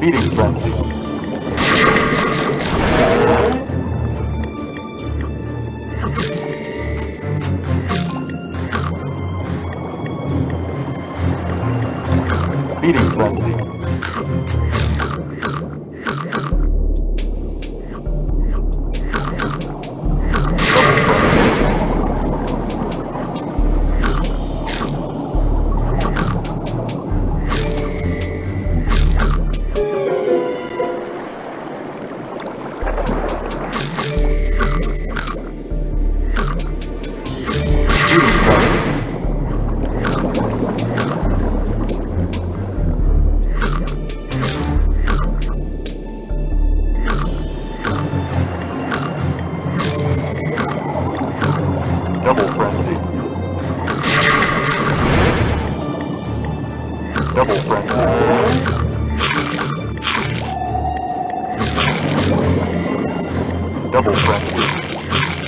feeding frenzy. Feeding frenzy. travel with.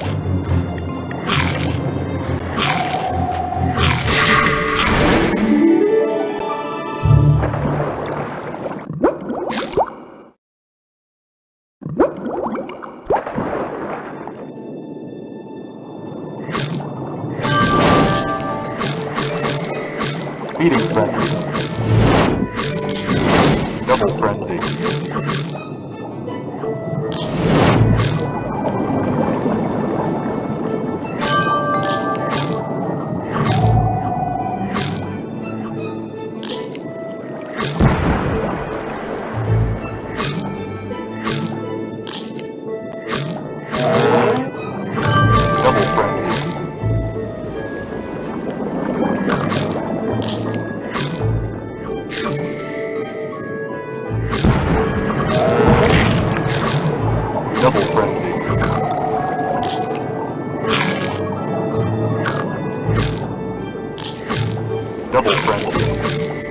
double friend.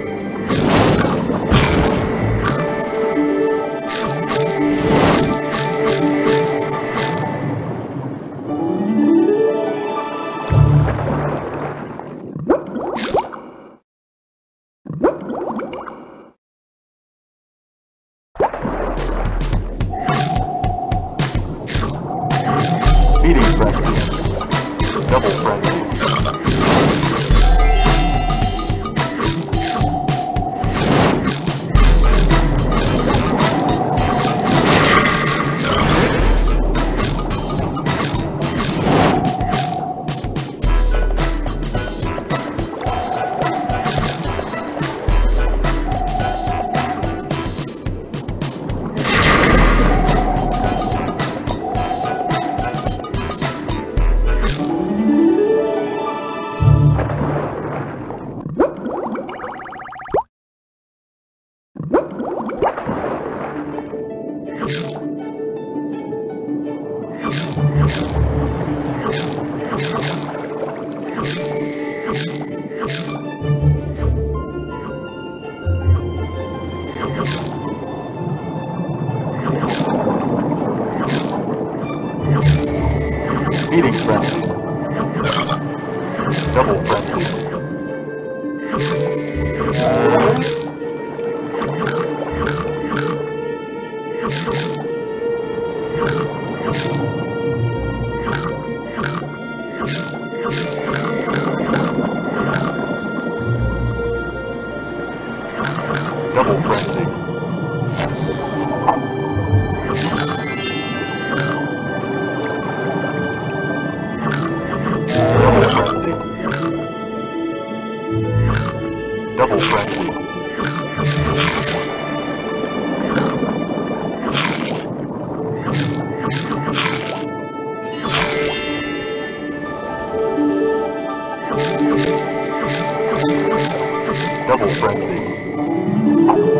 Double Frenzy.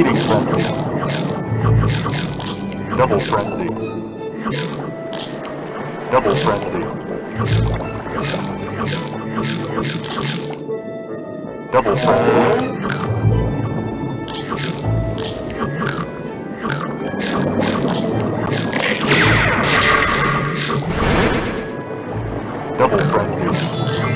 Feeding frenzy. Double frenzy. Double frenzy. Double frenzy. Double frenzy.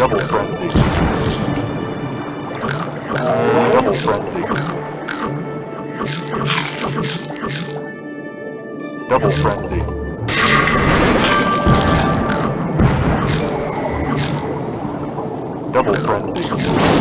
Double frenzy. Double frenzy. Double frenzy. Double frenzy.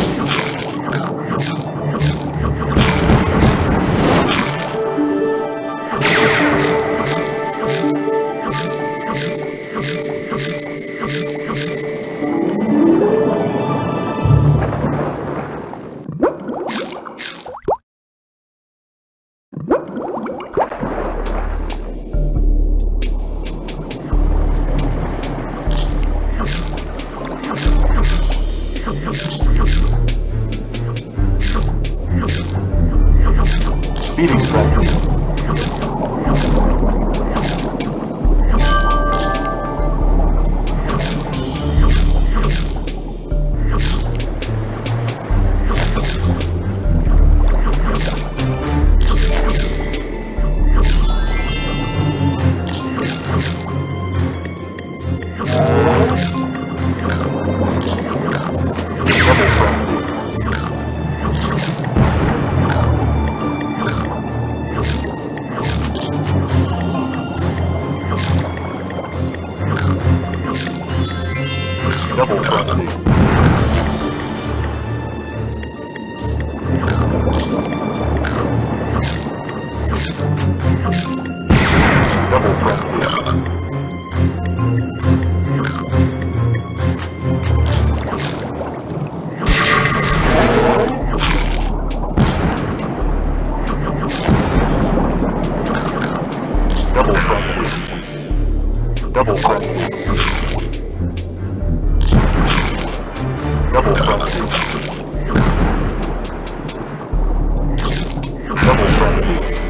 double trouble.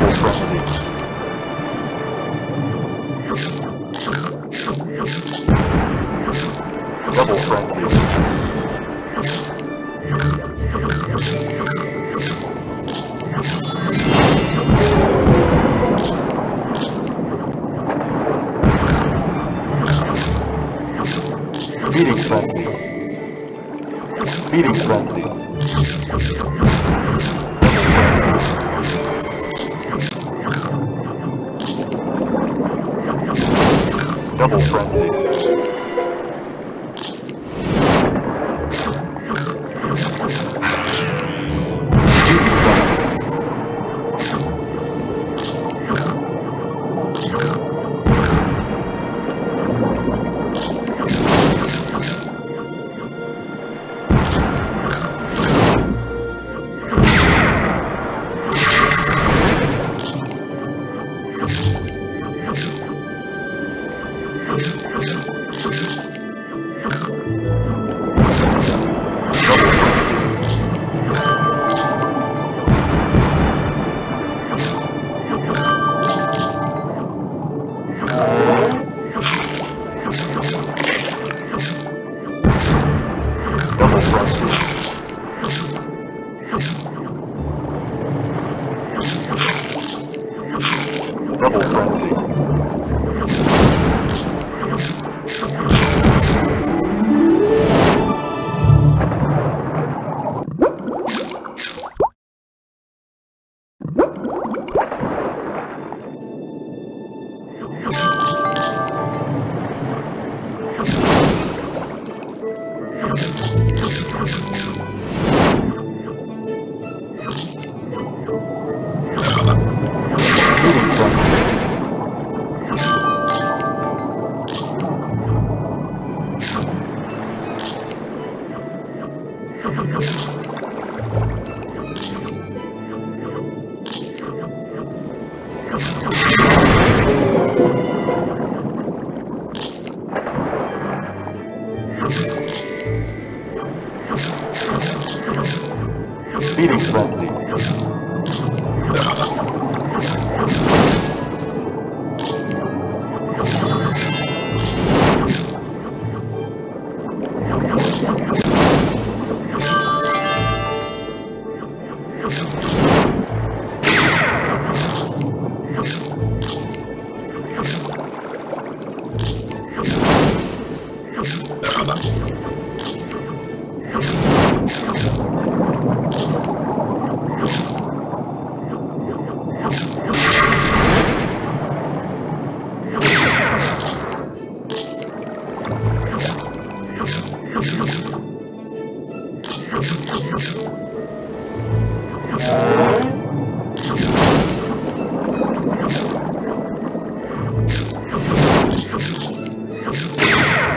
Double frenzy.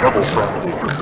Double frenzy.